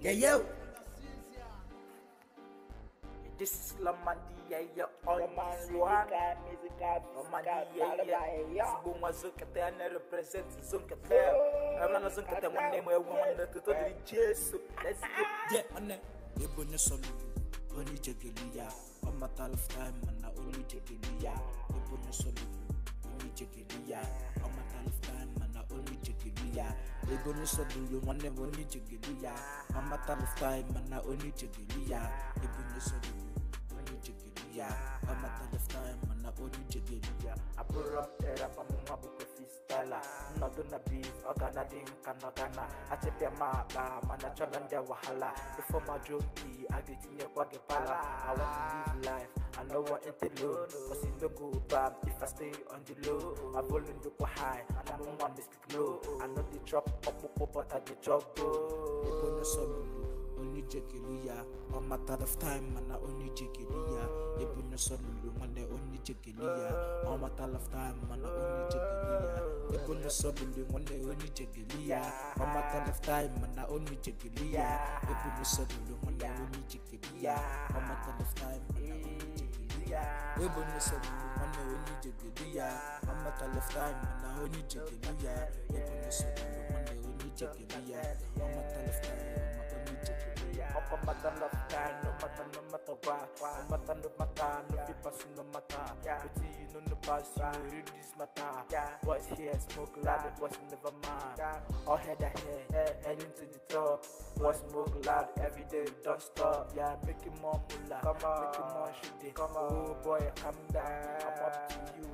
Yeah, yo. This is Lawman de, yeah, yeah, on this one. Lawman de, yeah, yeah. Sibu mwa zunkete, ane represent zunkete. Emla na zunkete, mwane mwe wane tuto di Jesu. Let's go. Yeah, ane. Ebo ne solu, oni jegeliya. Oma talif time, mana oni jegeliya. Ebo ne solu, oni jegeliya. Oni jegeliya. Oma talif time, mana oni jegeliya. Ebo ne solu, oni jegeliya. Oma talif time, mana oni jegeliya. Apuram era pa mga buko fistala. Nodo na beef, ogana din kana kana. Achepia maba, mana chalanja wahala. Before my junkie, I get in your pocket pala. I want to live life. I know what it low, cause it no go bad if I stay on the low. My volume do go high, and I'm on my mistake low. I know the drop up, up, up, but I the drop low. People no solo, only jekilia. On my third of time, man, I only jekilia. People no solo, man, they only jekilia. On my third of time, man, I only jekilia. People no solo, man, they only jekilia. On my third of time, man, I only jekilia. People no solo, man, they only jekilia. On my third of time, Ebo ne solo, man, they only jekilia. On my third of time, man, I only jekilia. Ebo ne solo, man, they only jekilia. On my third of time, man, I only jekilia. Mata no fly, no mata no mata wa. No mata no mata, no fi pasu no mata. Know no pass, you read this mata. Here, smoke loud, it was never mind. All head ahead, heading to the top. What's smoke loud, every day, don't stop. Yeah, making more moolah, making more shit. Oh boy, calm down, I'm up to you.